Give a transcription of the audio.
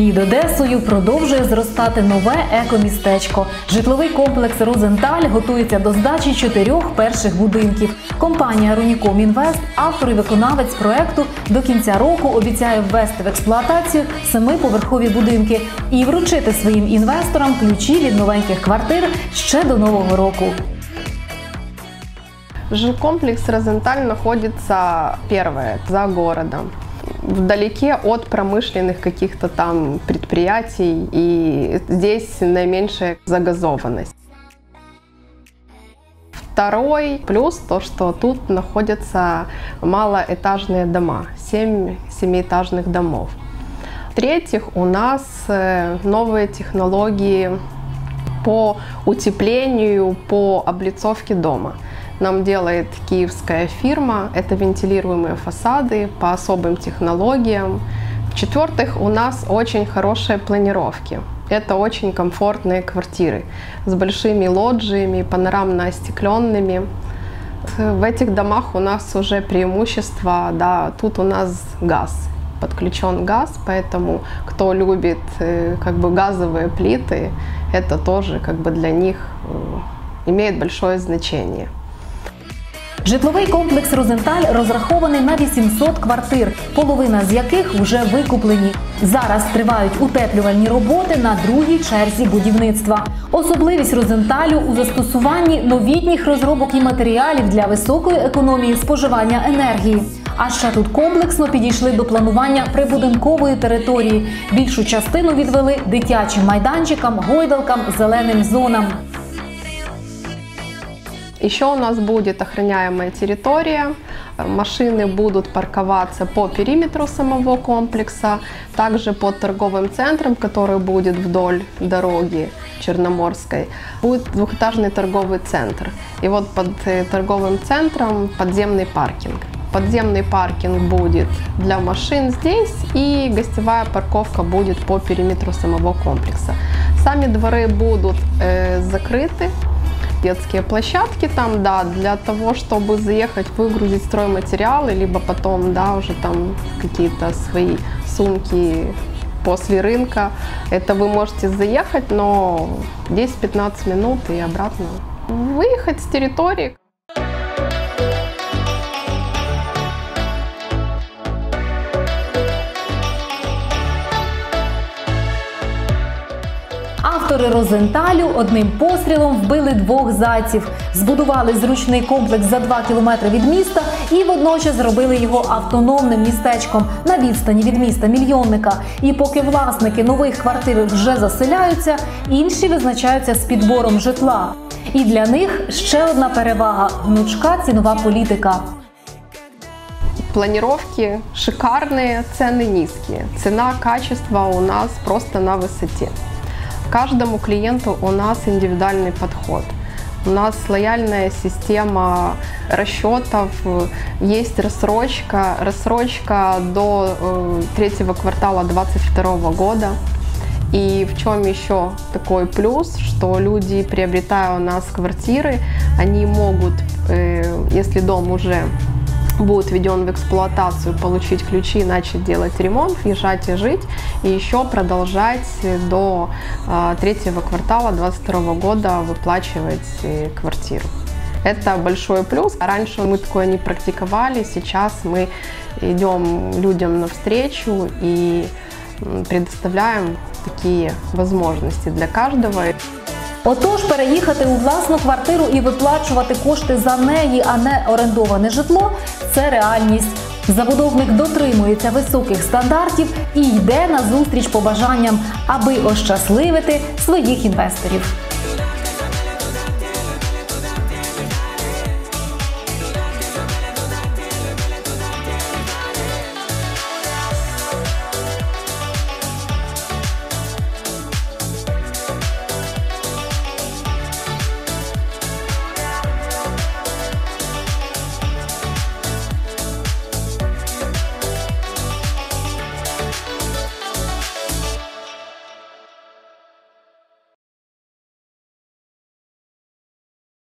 Під Одесою продовжує зростати нове екомістечко. Житловий комплекс Розенталь готується до здачі чотирьох перших будинків. Компанія Руніком Інвест, автор і виконавець проекту, до кінця року обіцяє ввести в експлуатацію семиповерхові будинки і вручити своїм інвесторам ключі від новеньких квартир ще до нового року. Жилкомплекс Розенталь находится первое за городом, вдалеке от промышленных каких-то там предприятий, и здесь наименьшая загазованность. Второй плюс то, что тут находятся малоэтажные дома, 7 семиэтажных домов. В-третьих, у нас э, новые технологии по утеплению, по облицовке дома. Нам делает киевская фирма. Это вентилируемые фасады по особым технологиям. В-четвертых, у нас очень хорошие планировки. Это очень комфортные квартиры с большими лоджиями, панорамно остекленными. В этих домах у нас уже преимущество, да, тут у нас газ, подключен газ, поэтому кто любит э, как бы газовые плиты, это тоже как бы для них э, имеет большое значение. Житловий комплекс Розенталь розрахований на 800 квартир, половина з яких вже викуплені. Зараз тривають утеплювальні роботи на другій черзі будівництва. Особливість Розенталю у застосуванні новітніх розробок і матеріалів для високої економії споживання енергії. А ще тут комплексно підійшли до планування прибудинкової території. Більшу частину відвели дитячим майданчикам, гойдалкам, зеленим зонам. Еще у нас будет охраняемая территория. Машины будут парковаться по периметру самого комплекса, также под торговым центром, который будет вдоль дороги Черноморской. Будет двухэтажный торговый центр. И вот под э, торговым центром подземный паркинг. Подземный паркинг будет для машин здесь и гостевая парковка будет по периметру самого комплекса. Сами дворы будут э, закрыты детские площадки там, да, для того, чтобы заехать, выгрузить стройматериалы, либо потом, да, уже там какие-то свои сумки после рынка. Это вы можете заехать, но 10-15 минут и обратно. Выехать с территории. Автори Розенталю одним пострілом вбили двох зайців, збудували зручний комплекс за 2 кілометри від міста і водночас зробили його автономним містечком на відстані від міста мільйонника. І поки власники нових квартир вже заселяються, інші визначаються з підбором житла. І для них ще одна перевага гнучка цінова політика. Планировки шикарные, цены низкие. Цена, качество у нас просто на высоте. Каждому клиенту у нас индивидуальный подход. У нас лояльная система расчетов, есть рассрочка, рассрочка до э, третьего квартала 2022 года. И в чем еще такой плюс, что люди, приобретая у нас квартиры, они могут, э, если дом уже будет введен в эксплуатацию, получить ключи, начать делать ремонт, въезжать и жить, и еще продолжать до э, третьего квартала 2022 года выплачивать э, квартиру. Это большой плюс. Раньше мы такое не практиковали, сейчас мы идем людям навстречу и предоставляем такие возможности для каждого. Отож, переїхати у власну квартиру і виплачувати кошти за неї, а не орендоване житло це реальність. Забудовник дотримується високих стандартів і йде на зустріч побажанням, аби ощасливити своїх інвесторів.